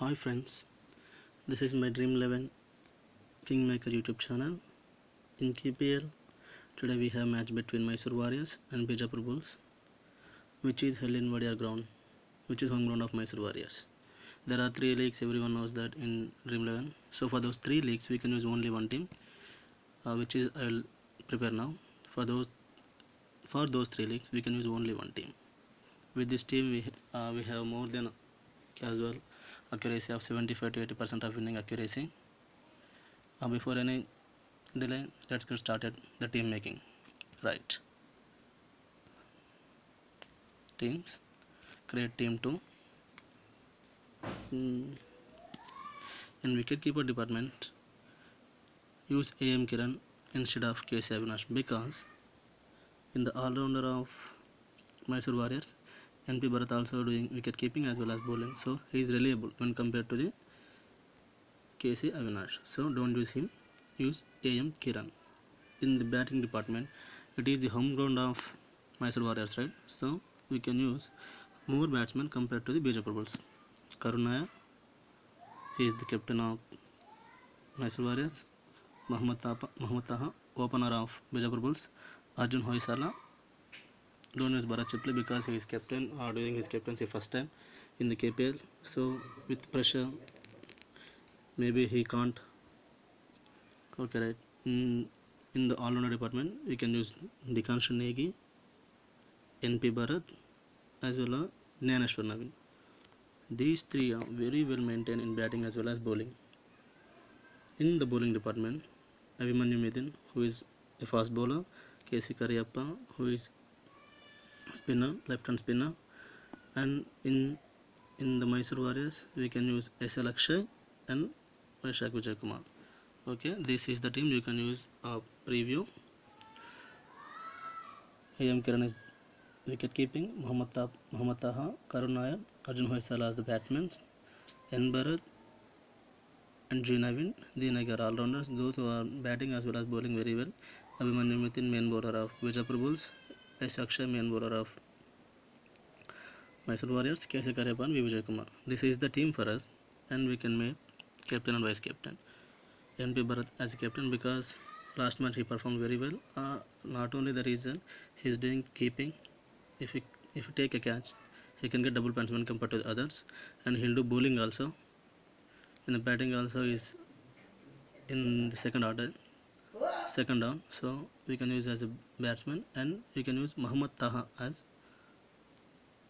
Hi friends, this is my Dream 11 Kingmaker YouTube channel. In KPL, today we have match between Mysore Warriors and Bijapur Bulls, which is held in Wadia ground, which is home ground of Mysore Warriors. There are three leagues, everyone knows that in Dream 11. So for those three leagues, we can use only one team, uh, which is I will prepare now. For those for those three leagues, we can use only one team. With this team, we uh, we have more than casual accuracy of 75 to 80 percent of winning accuracy. Uh, before any delay, let's get started the team making. Right. Teams. Create team two. Mm. In wicketkeeper department, use AM Kiran instead of KC Avinash because in the all-rounder of Mysore Warriors, NP Bharat also doing wicket keeping as well as bowling. So he is reliable when compared to the KC Avinash. So don't use him. Use AM Kiran. In the batting department, it is the home ground of Mysore Warriors, right? So we can use more batsmen compared to the Bijapur Bulls. Karun Nair, he is the captain of Mysore Warriors. Muhammad Taha opener of Bijapur Bulls. Arjun Hoysala, don't use Bharat Chiple because he is captain or doing his captaincy first time in the KPL. So with pressure, maybe he can't. Okay, right. In, in the all-rounder department, we can use Dikanshu Negi, NP Bharat, as well as Nyaneshwar Navin. These three are very well maintained in batting as well as bowling. In the bowling department, Avimanyu Midin, who is a fast bowler, KC Kariyappa, who is spinner, left hand spinner, and in in the Mysore Warriors, we can use SL Akshay and Vyshak Vijay Kumar. Okay, this is the team. You can use a preview. I am Kiran is wicket keeping. Muhammad, Ta- Muhammad Taha, Karun Nair, Arjun Hoysala as the batsmen, N Bharat and G Navin. The Nagar all rounders. Those who are batting as well as bowling very well. Abhimanyu Mithun, main bowler of Bijapur Bulls. S. Akshay, main bowler of Mysore Warriors, KC Karyapan. Vijay Kumar. This is the team for us, and we can make captain and vice captain. NP Bharat as a captain because last match he performed very well. Uh, not only the reason he is doing keeping, if he if he take a catch, he can get double when compared to the others, and he'll do bowling also. The batting also is in the second order, second down. So we can use as a batsman, and we can use Muhammad Taha as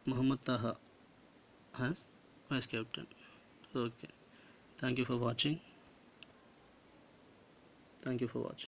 Muhammad Taha as vice captain. Okay. Thank you for watching. Thank you for watching.